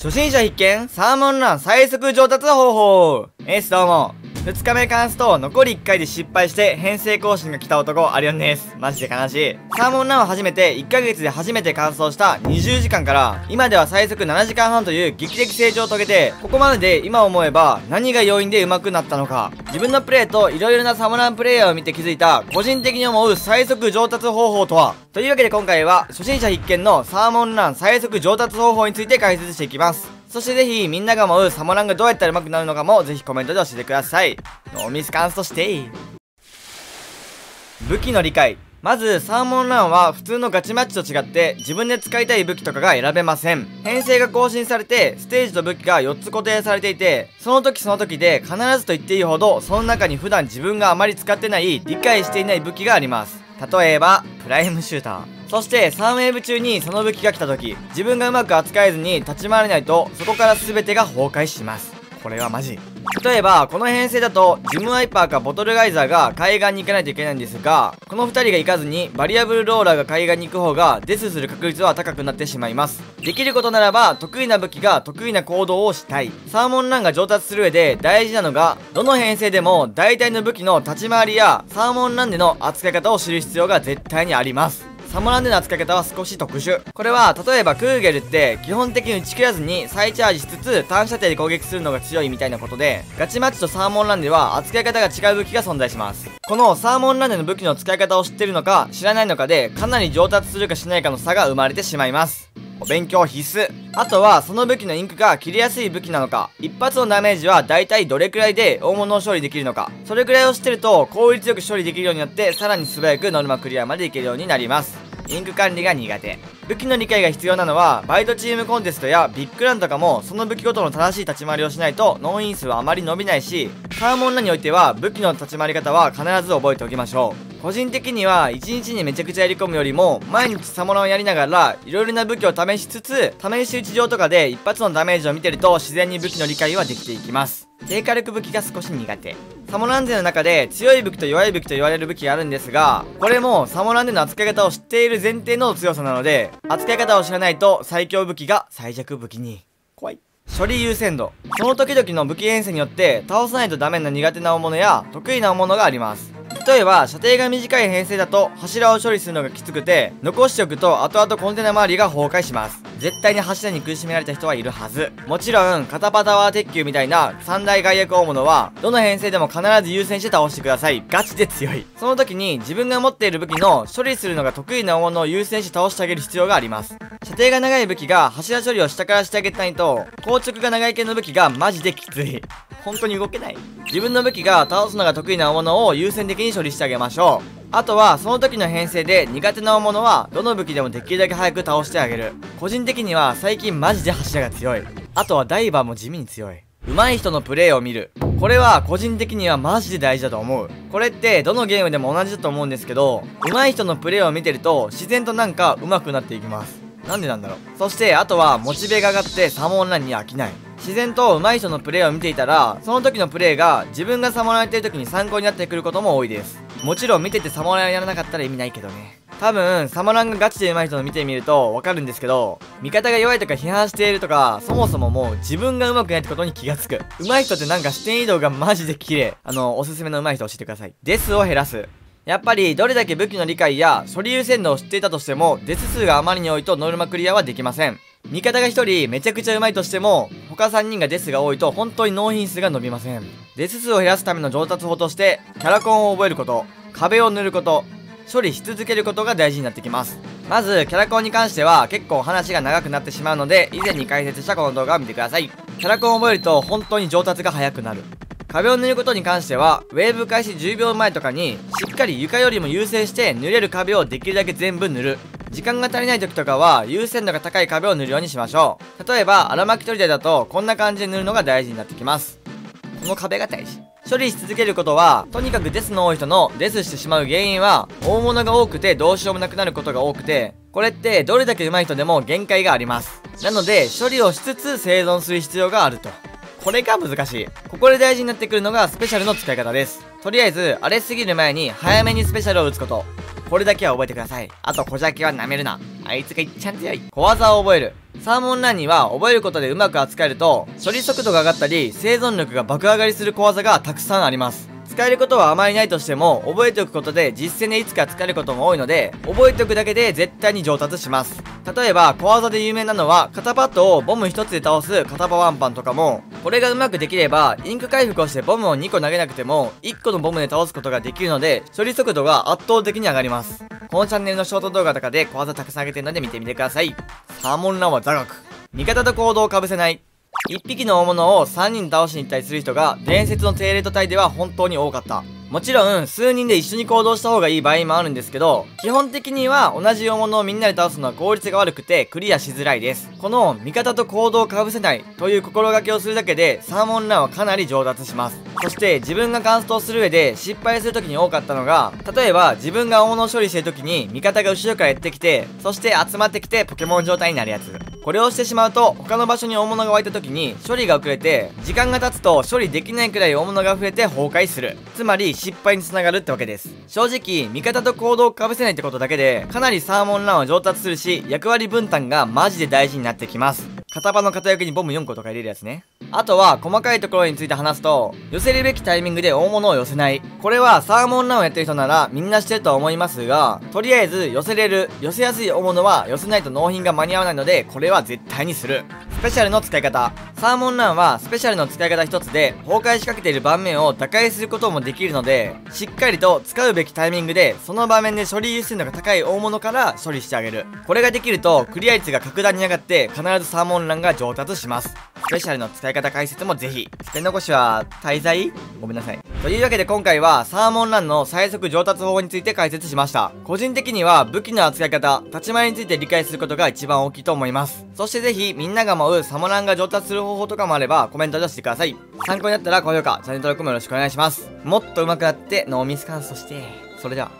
初心者必見サーモンラン最速上達方法。エースどうも。2日目カンスト残り1回で失敗して編成更新が来た男アリオンです。マジで悲しい。サーモンランを始めて1ヶ月で初めて完走した。20時間から今では最速7時間半という劇的成長を遂げてここまでで今思えば何が要因で上手くなったのか。自分のプレーと色々なサモランプレイヤーを見て気づいた個人的に思う最速上達方法とは。というわけで今回は初心者必見のサーモンラン最速上達方法について解説していきます。そしてぜひみんなが思うサモランがどうやったら上手くなるのかもぜひコメントで教えてください。ノーミスカンスとして。武器の理解。まずサーモンランは普通のガチマッチと違って自分で使いたい武器とかが選べません。編成が更新されてステージと武器が4つ固定されていてその時その時で必ずと言っていいほどその中に普段自分があまり使ってない理解していない武器があります。例えばプライムシューター。そして3ウェーブ中にその武器が来た時自分がうまく扱えずに立ち回れないとそこから全てが崩壊します。これはマジ。例えばこの編成だとジムワイパーかボトルガイザーが海岸に行かないといけないんですがこの2人が行かずにバリアブルローラーが海岸に行く方がデスする確率は高くなってしまいます。できることならば得意な武器が得意な行動をしたい。サーモンランが上達する上で大事なのがどの編成でも大体の武器の立ち回りやサーモンランでの扱い方を知る必要が絶対にあります。サモランでの扱い方は少し特殊。これは、例えばクーゲルって基本的に打ち切らずに再チャージしつつ単射程で攻撃するのが強いみたいなことで、ガチマッチとサーモンランでは扱い方が違う武器が存在します。このサーモンランデの武器の使い方を知ってるのか知らないのかでかなり上達するかしないかの差が生まれてしまいます。お勉強必須。あとは、その武器のインクが切れやすい武器なのか、一発のダメージは大体どれくらいで大物を処理できるのか、それくらいを知ってると効率よく処理できるようになって、さらに素早くノルマクリアまでいけるようになります。インク管理が苦手。武器の理解が必要なのはバイトチームコンテストやビッグランとかもその武器ごとの正しい立ち回りをしないと納品数はあまり伸びないしサーモンラにおいては武器の立ち回り方は必ず覚えておきましょう。個人的には1日にめちゃくちゃやり込むよりも毎日サモラをやりながら色々な武器を試しつつ試し打ち場とかで一発のダメージを見てると自然に武器の理解はできていきます。低火力武器が少し苦手。サモランデの中で強い武器と弱い武器と言われる武器があるんですが、これもサモランデの扱い方を知っている前提の強さなので、扱い方を知らないと最強武器が最弱武器に。怖い。処理優先度。その時々の武器編成によって倒さないとダメな苦手な大物や得意な大物があります。例えば射程が短い編成だと柱を処理するのがきつくて残しておくと後々コンテナ周りが崩壊します絶対に柱に苦しめられた人はいるはず。もちろん片パタワー鉄球みたいな三大外役大物はどの編成でも必ず優先して倒してください。ガチで強い。その時に自分が持っている武器の処理するのが得意な大物を優先して倒してあげる必要があります。射程が長い武器が柱処理を下からしてあげないと硬直が長い系の武器がマジできつい。本当に動けない。自分の武器が倒すのが得意なものを優先的に処理してあげましょう。あとはその時の編成で苦手なものはどの武器でもできるだけ早く倒してあげる。個人的には最近マジで柱が強い。あとはダイバーも地味に強い。上手い人のプレイを見る。これは個人的にはマジで大事だと思う。これってどのゲームでも同じだと思うんですけど上手い人のプレイを見てると自然となんか上手くなっていきます。なんでなんだろう。そしてあとはモチベが上がってサモンランに飽きない。自然と上手い人のプレイを見ていたらその時のプレイが自分がサモンランやってる時に参考になってくることも多いです。もちろん見ててサモランやらなかったら意味ないけどね。多分サモランがガチで上手い人の見てみるとわかるんですけど味方が弱いとか批判しているとかそもそももう自分が上手くないってことに気がつく。上手い人ってなんか視点移動がマジで綺麗。あのおすすめの上手い人教えてください。デスを減らす。やっぱりどれだけ武器の理解や処理優先度を知っていたとしてもデス数があまりに多いとノルマクリアはできません。味方が1人めちゃくちゃ上手いとしても他3人がデスが多いと本当に納品数が伸びません。デス数を減らすための上達法としてキャラコンを覚えること壁を塗ること処理し続けることが大事になってきます。まずキャラコンに関しては結構話が長くなってしまうので以前に解説したこの動画を見てください。キャラコンを覚えると本当に上達が早くなる。壁を塗ることに関してはウェーブ開始10秒前とかにしっかり床よりも優先して塗れる壁をできるだけ全部塗る。時間が足りない時とかは優先度が高い壁を塗るようにしましょう。例えば荒巻き取り台だとこんな感じで塗るのが大事になってきます。の壁が大事。処理し続けることはとにかくデスの多い人のデスしてしまう原因は大物が多くてどうしようもなくなることが多くてこれってどれだけ上手い人でも限界があります。なので処理をしつつ生存する必要があると。これが難しい。ここで大事になってくるのがスペシャルの使い方です。とりあえず荒れすぎる前に早めにスペシャルを打つこと。これだけは覚えてください。あと、小邪気は舐めるな。あいつがいっちゃん強い。小技を覚える。サーモンランには覚えることでうまく扱えると、処理速度が上がったり、生存力が爆上がりする小技がたくさんあります。使えることはあまりないとしても、覚えておくことで実践でいつか使えることも多いので、覚えておくだけで絶対に上達します。例えば、小技で有名なのは、肩パッドをボム1つで倒す肩パワンパンとかも、これがうまくできれば、インク回復をしてボムを2個投げなくても、1個のボムで倒すことができるので、処理速度が圧倒的に上がります。このチャンネルのショート動画とかで小技たくさん上げてるので見てみてください。サーモンランは座学。味方と行動を被せない。1匹の大物を3人倒しに行ったりする人が伝説の低レート隊では本当に多かった。もちろん、数人で一緒に行動した方がいい場合もあるんですけど、基本的には同じ大物をみんなで倒すのは効率が悪くてクリアしづらいです。この味方と行動をかぶせないという心がけをするだけで、サーモンランはかなり上達します。そして自分がカンストをする上で失敗する時に多かったのが、例えば自分が大物を処理してる時に味方が後ろからやってきて、そして集まってきてポケモン状態になるやつ。これをしてしまうと、他の場所に大物が湧いた時に処理が遅れて、時間が経つと処理できないくらい大物が増えて崩壊する。つまり失敗につながるってわけです。正直、味方と行動をかぶせないってことだけで、かなりサーモンランを上達するし、役割分担がマジで大事になってきます。片場の片翼にボム4個とか入れるやつね。あとは、細かいところについて話すと、寄せるべきタイミングで大物を寄せない。これはサーモンランをやってる人ならみんなしてるとは思いますが、とりあえず寄せれる、寄せやすい大物は寄せないと納品が間に合わないので、これは絶対にする。スペシャルの使い方。サーモンランはスペシャルの使い方一つで、崩壊しかけている盤面を打開することもできるので、しっかりと使うべきタイミングで、その場面で処理優先度が高い大物から処理してあげる。これができると、クリア率が格段に上がって、必ずサーモンランが上達します。スペシャルの使い方解説もぜひ。捨て残しは、滞在ごめんなさい。というわけで今回は、サーモンランの最速上達方法について解説しました。個人的には、武器の扱い方、立ち回りについて理解することが一番大きいと思います。そしてぜひ、みんなが思うサモランが上達する方法とかもあれば、コメント出してください。参考になったら高評価、チャンネル登録もよろしくお願いします。もっと上手くなって、ノーミスカンスとして、それでは。